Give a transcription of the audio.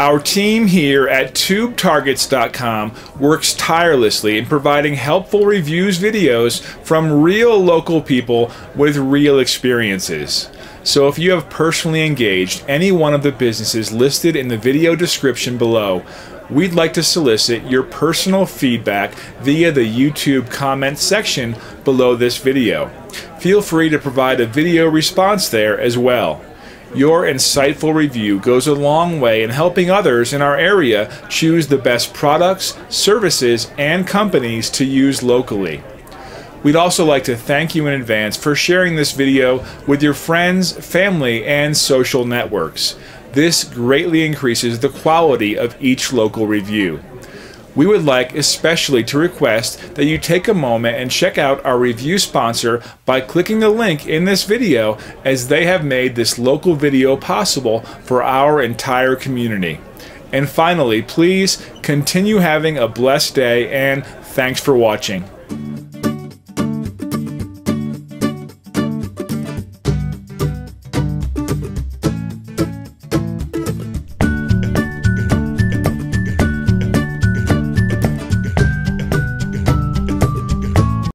Our team here at TubeTargets.com works tirelessly in providing helpful reviews videos from real local people with real experiences. So if you have personally engaged any one of the businesses listed in the video description below, we'd like to solicit your personal feedback via the YouTube comment section below this video. Feel free to provide a video response there as well. Your insightful review goes a long way in helping others in our area choose the best products, services, and companies to use locally. We'd also like to thank you in advance for sharing this video with your friends, family, and social networks. This greatly increases the quality of each local review. We would like especially to request that you take a moment and check out our review sponsor by clicking the link in this video as they have made this local video possible for our entire community. And finally, please continue having a blessed day and thanks for watching.